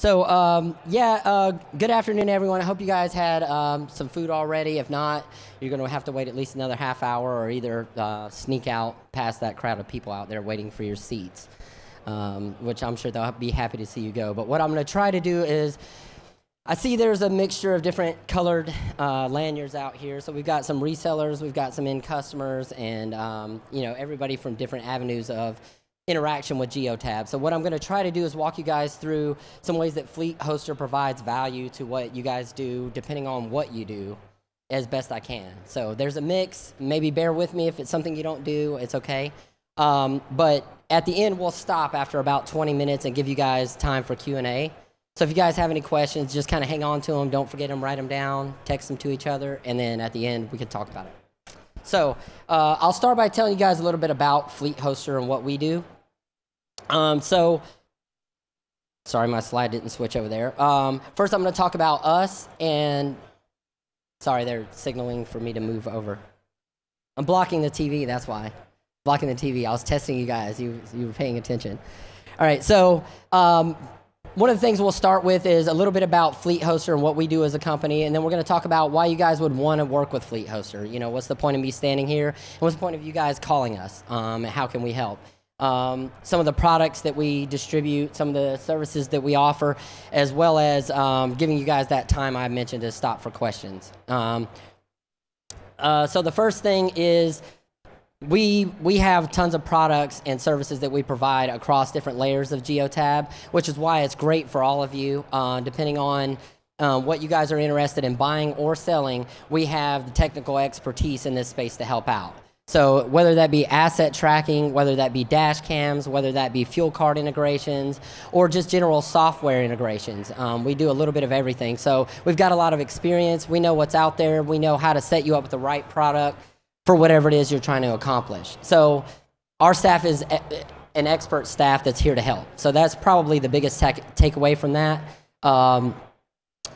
So, um, yeah, uh, good afternoon, everyone. I hope you guys had um, some food already. If not, you're going to have to wait at least another half hour or either uh, sneak out past that crowd of people out there waiting for your seats, um, which I'm sure they'll be happy to see you go. But what I'm going to try to do is I see there's a mixture of different colored uh, lanyards out here. So we've got some resellers, we've got some end customers, and um, you know everybody from different avenues of interaction with Geotab. So what I'm going to try to do is walk you guys through some ways that Fleet Hoster provides value to what you guys do, depending on what you do, as best I can. So there's a mix. Maybe bear with me if it's something you don't do. It's okay. Um, but at the end, we'll stop after about 20 minutes and give you guys time for Q&A. So if you guys have any questions, just kind of hang on to them. Don't forget them. Write them down. Text them to each other. And then at the end, we can talk about it. So uh, I'll start by telling you guys a little bit about Fleet Hoster and what we do. Um, so, sorry, my slide didn't switch over there. Um, first, I'm going to talk about us, and sorry, they're signaling for me to move over. I'm blocking the TV, that's why. Blocking the TV. I was testing you guys. You, you were paying attention. All right, so um, one of the things we'll start with is a little bit about Fleet Hoster and what we do as a company, and then we're going to talk about why you guys would want to work with Fleet Hoster. You know, what's the point of me standing here, and what's the point of you guys calling us, um, and how can we help? um, some of the products that we distribute, some of the services that we offer, as well as um, giving you guys that time I mentioned to stop for questions. Um, uh, so the first thing is we we have tons of products and services that we provide across different layers of Geotab, which is why it's great for all of you, uh, depending on. Um, what you guys are interested in buying or selling, we have the technical expertise in this space to help out. So whether that be asset tracking, whether that be dash cams, whether that be fuel card integrations, or just general software integrations, um, we do a little bit of everything. So we've got a lot of experience. We know what's out there. We know how to set you up with the right product for whatever it is you're trying to accomplish. So our staff is an expert staff that's here to help. So that's probably the biggest takeaway from that. Um,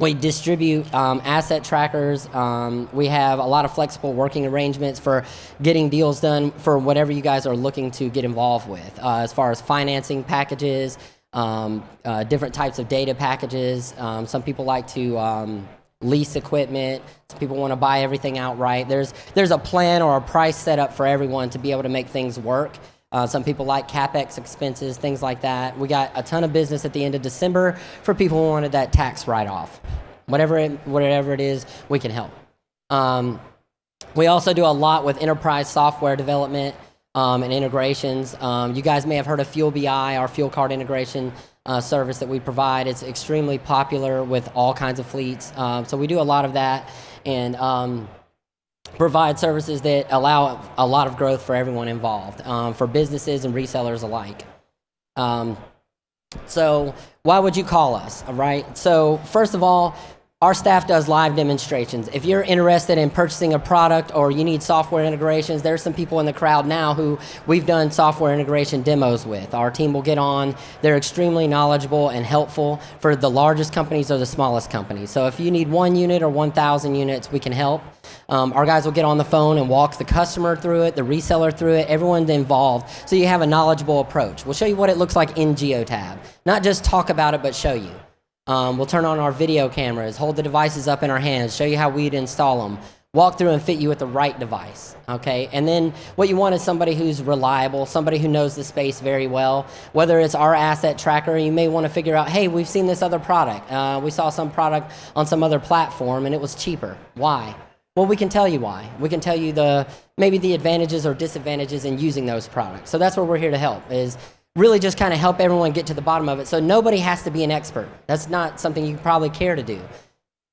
we distribute um, asset trackers. Um, we have a lot of flexible working arrangements for getting deals done for whatever you guys are looking to get involved with, uh, as far as financing packages, um, uh, different types of data packages. Um, some people like to um, lease equipment. Some people want to buy everything outright. There's there's a plan or a price set up for everyone to be able to make things work. Uh, some people like capex expenses, things like that. We got a ton of business at the end of December for people who wanted that tax write-off. Whatever it, whatever it is, we can help. Um, we also do a lot with enterprise software development um, and integrations. Um, you guys may have heard of Fuel BI, our fuel card integration uh, service that we provide. It's extremely popular with all kinds of fleets. Um, so we do a lot of that. And um, provide services that allow a lot of growth for everyone involved, um, for businesses and resellers alike. Um, so why would you call us, right? So first of all, our staff does live demonstrations. If you're interested in purchasing a product or you need software integrations, there's some people in the crowd now who we've done software integration demos with. Our team will get on. They're extremely knowledgeable and helpful for the largest companies or the smallest companies. So if you need one unit or 1,000 units, we can help. Um, our guys will get on the phone and walk the customer through it, the reseller through it, everyone involved, so you have a knowledgeable approach. We'll show you what it looks like in Geotab. Not just talk about it, but show you. Um, we'll turn on our video cameras, hold the devices up in our hands, show you how we'd install them, walk through and fit you with the right device. Okay, and then what you want is somebody who's reliable, somebody who knows the space very well. Whether it's our asset tracker, you may want to figure out, hey, we've seen this other product. Uh, we saw some product on some other platform and it was cheaper. Why? Well, we can tell you why. We can tell you the maybe the advantages or disadvantages in using those products. So that's what we're here to help. Is really just kind of help everyone get to the bottom of it. So nobody has to be an expert. That's not something you probably care to do.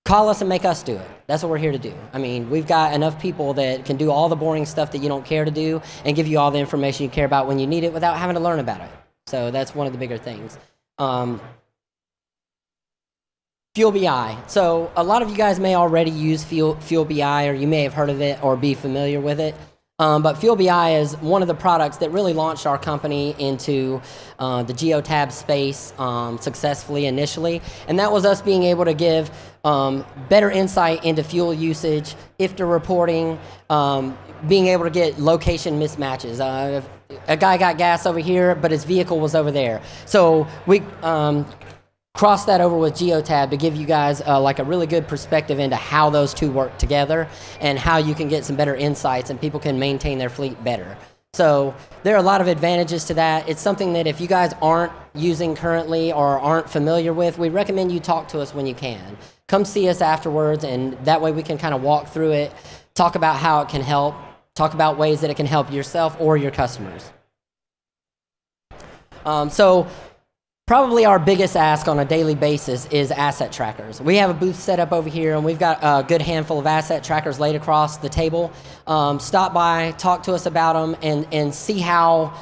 Call us and make us do it. That's what we're here to do. I mean, we've got enough people that can do all the boring stuff that you don't care to do and give you all the information you care about when you need it without having to learn about it. So that's one of the bigger things. Um, Fuel BI. So a lot of you guys may already use Fuel, Fuel BI or you may have heard of it or be familiar with it. Um, but Fuel BI is one of the products that really launched our company into uh, the Geotab space um, successfully initially. And that was us being able to give um, better insight into fuel usage, IFTA reporting, um, being able to get location mismatches. Uh, a guy got gas over here, but his vehicle was over there. So we um, cross that over with Geotab to give you guys uh, like a really good perspective into how those two work together and how you can get some better insights and people can maintain their fleet better. So there are a lot of advantages to that. It's something that if you guys aren't using currently or aren't familiar with, we recommend you talk to us when you can. Come see us afterwards, and that way we can kind of walk through it, talk about how it can help, talk about ways that it can help yourself or your customers. Um, so Probably our biggest ask on a daily basis is asset trackers. We have a booth set up over here, and we've got a good handful of asset trackers laid across the table. Um, stop by, talk to us about them, and, and see how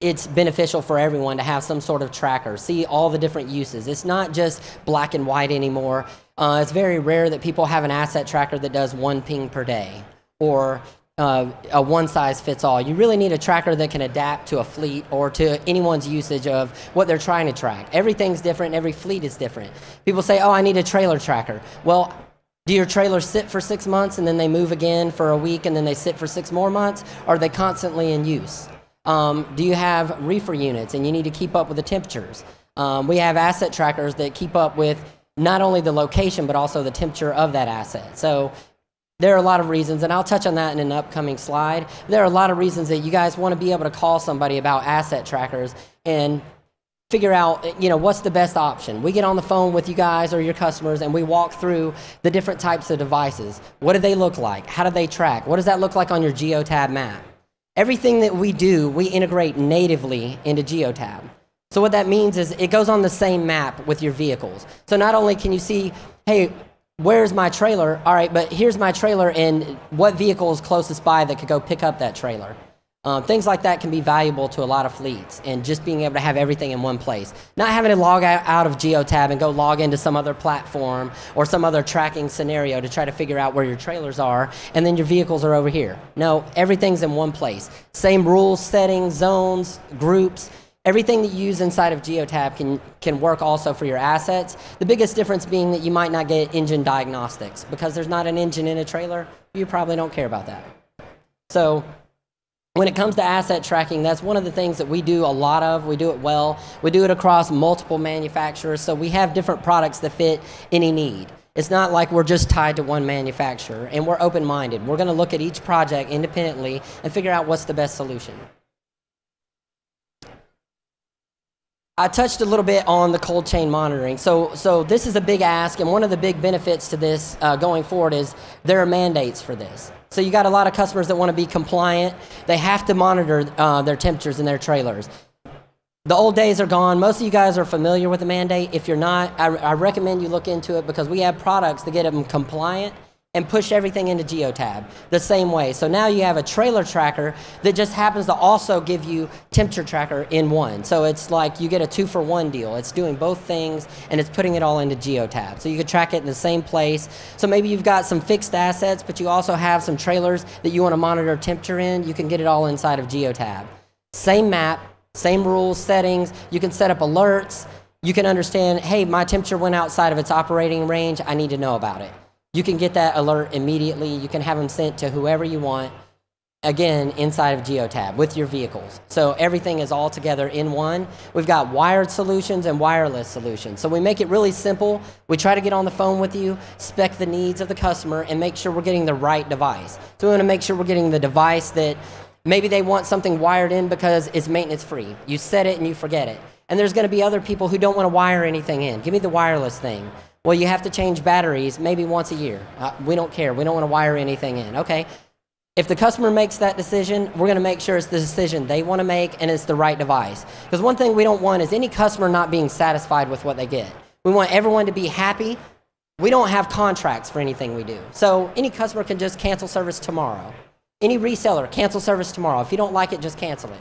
it's beneficial for everyone to have some sort of tracker, see all the different uses. It's not just black and white anymore. Uh, it's very rare that people have an asset tracker that does one ping per day or uh, a one size fits all. You really need a tracker that can adapt to a fleet or to anyone's usage of what they're trying to track. Everything's different, every fleet is different. People say, oh, I need a trailer tracker. Well, do your trailers sit for six months and then they move again for a week and then they sit for six more months? Or are they constantly in use? Um, do you have reefer units and you need to keep up with the temperatures? Um, we have asset trackers that keep up with not only the location but also the temperature of that asset. So there are a lot of reasons, and I'll touch on that in an upcoming slide. There are a lot of reasons that you guys want to be able to call somebody about asset trackers and figure out, you know, what's the best option. We get on the phone with you guys or your customers and we walk through the different types of devices. What do they look like? How do they track? What does that look like on your Geotab map? Everything that we do, we integrate natively into Geotab. So what that means is it goes on the same map with your vehicles. So not only can you see, hey, where's my trailer? All right, but here's my trailer, and what vehicle is closest by that could go pick up that trailer? Um, things like that can be valuable to a lot of fleets, and just being able to have everything in one place. Not having to log out of Geotab and go log into some other platform or some other tracking scenario to try to figure out where your trailers are, and then your vehicles are over here. No, everything's in one place. Same rules, settings, zones, groups Everything that you use inside of Geotab can, can work also for your assets. The biggest difference being that you might not get engine diagnostics. Because there's not an engine in a trailer, you probably don't care about that. So when it comes to asset tracking, that's one of the things that we do a lot of. We do it well. We do it across multiple manufacturers, so we have different products that fit any need. It's not like we're just tied to one manufacturer, and we're open minded. We're going to look at each project independently and figure out what's the best solution. I touched a little bit on the cold chain monitoring. So, so this is a big ask, and one of the big benefits to this uh, going forward is there are mandates for this. So you got a lot of customers that want to be compliant. They have to monitor uh, their temperatures in their trailers. The old days are gone. Most of you guys are familiar with the mandate. If you're not, I, I recommend you look into it because we have products to get them compliant and push everything into Geotab the same way. So now you have a trailer tracker that just happens to also give you temperature tracker in one. So it's like you get a two for one deal. It's doing both things and it's putting it all into Geotab. So you can track it in the same place. So maybe you've got some fixed assets, but you also have some trailers that you want to monitor temperature in. You can get it all inside of Geotab. Same map, same rules, settings. You can set up alerts. You can understand, hey, my temperature went outside of its operating range. I need to know about it. You can get that alert immediately. You can have them sent to whoever you want, again, inside of Geotab with your vehicles. So everything is all together in one. We've got wired solutions and wireless solutions. So we make it really simple. We try to get on the phone with you, spec the needs of the customer, and make sure we're getting the right device. So we want to make sure we're getting the device that maybe they want something wired in because it's maintenance free. You set it and you forget it. And there's going to be other people who don't want to wire anything in. Give me the wireless thing. Well, you have to change batteries maybe once a year. Uh, we don't care. We don't want to wire anything in. Okay. If the customer makes that decision, we're going to make sure it's the decision they want to make and it's the right device. Because one thing we don't want is any customer not being satisfied with what they get. We want everyone to be happy. We don't have contracts for anything we do. So any customer can just cancel service tomorrow. Any reseller, cancel service tomorrow. If you don't like it, just cancel it.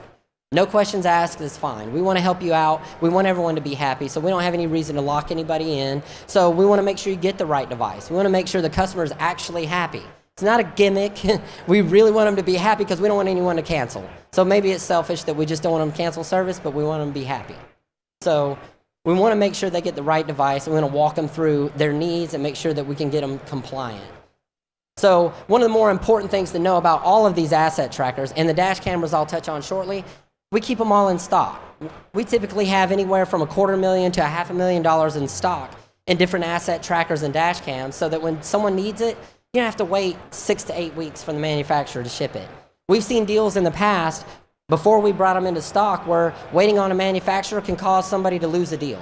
No questions asked is fine. We want to help you out. We want everyone to be happy, so we don't have any reason to lock anybody in. So we want to make sure you get the right device. We want to make sure the customer is actually happy. It's not a gimmick. we really want them to be happy because we don't want anyone to cancel. So maybe it's selfish that we just don't want them to cancel service, but we want them to be happy. So we want to make sure they get the right device. We want to walk them through their needs and make sure that we can get them compliant. So one of the more important things to know about all of these asset trackers, and the dash cameras I'll touch on shortly, we keep them all in stock. We typically have anywhere from a quarter million to a half a million dollars in stock in different asset trackers and dash cams so that when someone needs it, you don't have to wait six to eight weeks for the manufacturer to ship it. We've seen deals in the past before we brought them into stock where waiting on a manufacturer can cause somebody to lose a deal,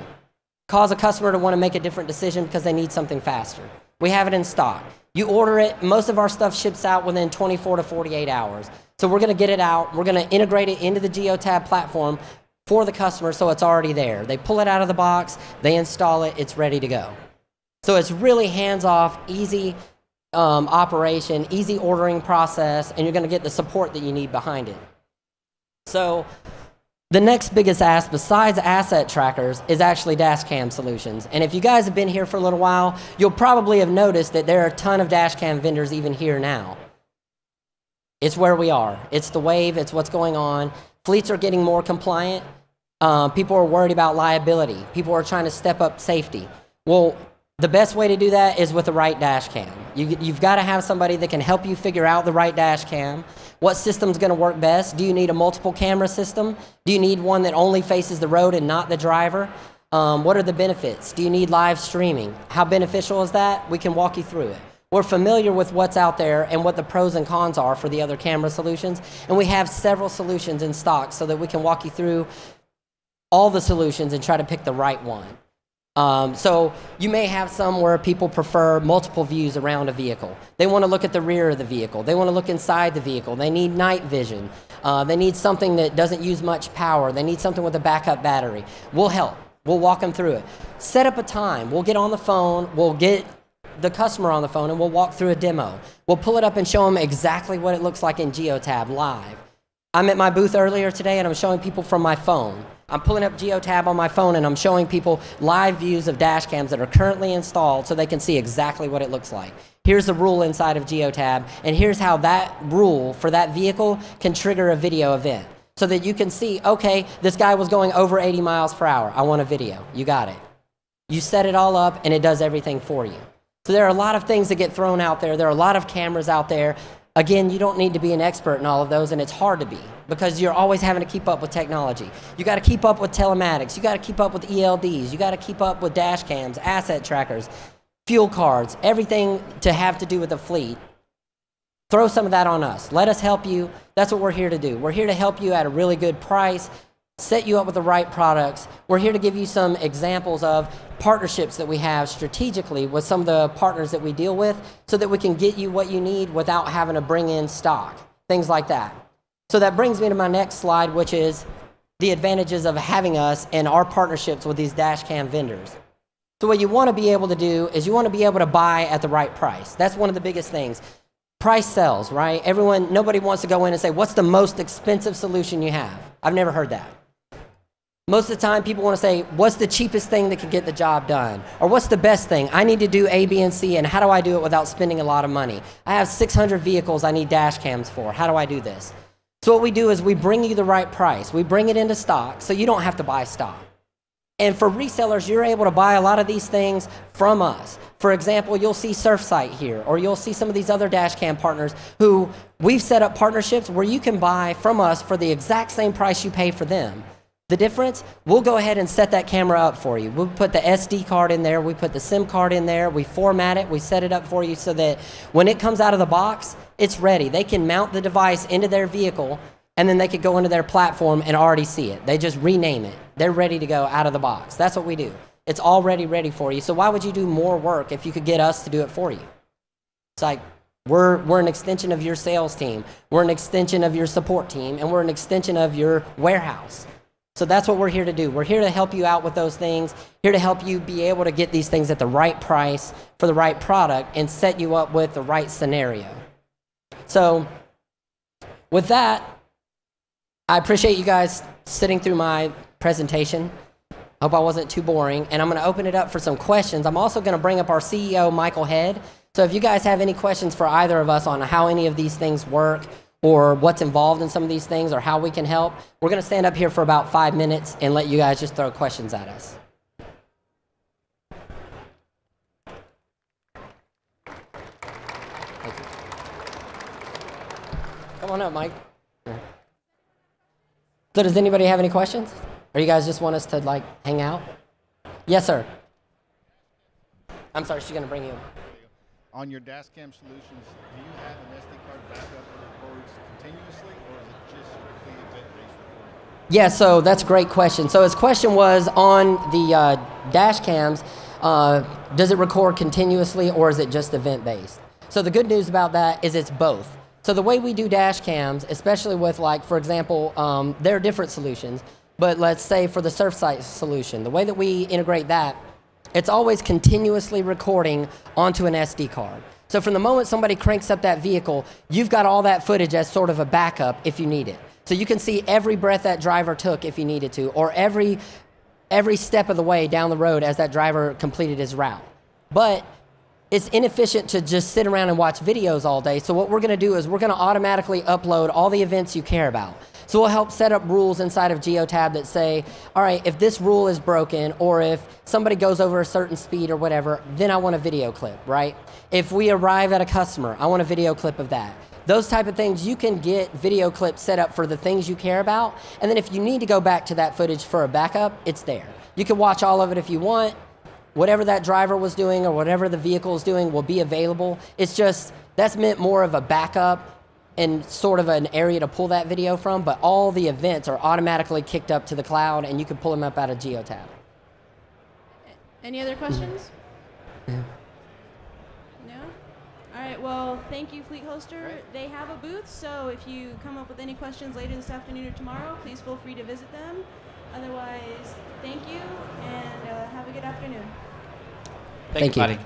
cause a customer to want to make a different decision because they need something faster. We have it in stock. You order it, most of our stuff ships out within 24 to 48 hours. So we're going to get it out. We're going to integrate it into the Geotab platform for the customer so it's already there. They pull it out of the box, they install it, it's ready to go. So it's really hands off, easy um, operation, easy ordering process, and you're going to get the support that you need behind it. So the next biggest ask besides asset trackers is actually dashcam solutions. And if you guys have been here for a little while, you'll probably have noticed that there are a ton of dashcam vendors even here now. It's where we are. It's the wave. It's what's going on. Fleets are getting more compliant. Uh, people are worried about liability. People are trying to step up safety. Well, the best way to do that is with the right dash cam. You, you've got to have somebody that can help you figure out the right dash cam. What system's going to work best? Do you need a multiple camera system? Do you need one that only faces the road and not the driver? Um, what are the benefits? Do you need live streaming? How beneficial is that? We can walk you through it. We're familiar with what's out there and what the pros and cons are for the other camera solutions, and we have several solutions in stock so that we can walk you through all the solutions and try to pick the right one. Um, so you may have some where people prefer multiple views around a vehicle. They want to look at the rear of the vehicle. They want to look inside the vehicle. They need night vision. Uh, they need something that doesn't use much power. They need something with a backup battery. We'll help. We'll walk them through it. Set up a time. We'll get on the phone. We'll get the customer on the phone and we'll walk through a demo. We'll pull it up and show them exactly what it looks like in Geotab live. I'm at my booth earlier today and I'm showing people from my phone. I'm pulling up Geotab on my phone and I'm showing people live views of dash cams that are currently installed so they can see exactly what it looks like. Here's the rule inside of Geotab, and here's how that rule for that vehicle can trigger a video event so that you can see, okay, this guy was going over 80 miles per hour. I want a video. You got it. You set it all up and it does everything for you. So there are a lot of things that get thrown out there. There are a lot of cameras out there. Again, you don't need to be an expert in all of those, and it's hard to be because you're always having to keep up with technology. You got to keep up with telematics. You got to keep up with ELDs. You got to keep up with dash cams, asset trackers, fuel cards, everything to have to do with the fleet. Throw some of that on us. Let us help you. That's what we're here to do. We're here to help you at a really good price set you up with the right products. We're here to give you some examples of partnerships that we have strategically with some of the partners that we deal with so that we can get you what you need without having to bring in stock, things like that. So that brings me to my next slide, which is the advantages of having us and our partnerships with these dash cam vendors. So what you want to be able to do is you want to be able to buy at the right price. That's one of the biggest things. Price sells, right? Everyone, nobody wants to go in and say, what's the most expensive solution you have? I've never heard that. Most of the time, people want to say, What's the cheapest thing that can get the job done? Or what's the best thing? I need to do A, B, and C, and how do I do it without spending a lot of money? I have 600 vehicles I need dash cams for. How do I do this? So, what we do is we bring you the right price. We bring it into stock so you don't have to buy stock. And for resellers, you're able to buy a lot of these things from us. For example, you'll see Surfsight here, or you'll see some of these other dashcam partners who we've set up partnerships where you can buy from us for the exact same price you pay for them. The difference, we'll go ahead and set that camera up for you. We'll put the SD card in there, we put the SIM card in there, we format it, we set it up for you so that when it comes out of the box, it's ready. They can mount the device into their vehicle and then they could go into their platform and already see it. They just rename it. They're ready to go out of the box. That's what we do. It's already ready for you. So why would you do more work if you could get us to do it for you? It's like we're, we're an extension of your sales team, we're an extension of your support team, and we're an extension of your warehouse. So that's what we're here to do. We're here to help you out with those things, here to help you be able to get these things at the right price for the right product and set you up with the right scenario. So, with that, I appreciate you guys sitting through my presentation. Hope I wasn't too boring. And I'm going to open it up for some questions. I'm also going to bring up our CEO, Michael Head. So if you guys have any questions for either of us on how any of these things work, or what's involved in some of these things or how we can help, we're going to stand up here for about five minutes and let you guys just throw questions at us. Come on up, Mike. So does anybody have any questions? Or you guys just want us to like hang out? Yes, sir. I'm sorry, she's gonna bring you. On your dashcam solutions, do you have an SD card backup that records continuously, or is it just event-based recording? Yeah, so that's a great question. So his question was on the uh, dash cams, uh, does it record continuously or is it just event based? So the good news about that is it's both. So the way we do dash cams, especially with like, for example, um, there are different solutions, but let's say for the Surfsight solution, the way that we integrate that, it's always continuously recording onto an SD card. So from the moment somebody cranks up that vehicle, you've got all that footage as sort of a backup if you need it. So you can see every breath that driver took if you needed to, or every every step of the way down the road as that driver completed his route. But it's inefficient to just sit around and watch videos all day. So what we're going to do is we're going to automatically upload all the events you care about. So we'll help set up rules inside of Geotab that say, all right, if this rule is broken or if somebody goes over a certain speed or whatever, then I want a video clip, right? If we arrive at a customer, I want a video clip of that. Those type of things, you can get video clips set up for the things you care about. And then if you need to go back to that footage for a backup, it's there. You can watch all of it if you want. Whatever that driver was doing or whatever the vehicle is doing will be available. It's just, that's meant more of a backup and sort of an area to pull that video from, but all the events are automatically kicked up to the cloud and you can pull them up out of Geotab. Any other questions? No? All right, well, thank you, Fleet Hoster. They have a booth, so if you come up with any questions later this afternoon or tomorrow, please feel free to visit them. Otherwise, thank you and uh, have a good afternoon. Thank you. buddy.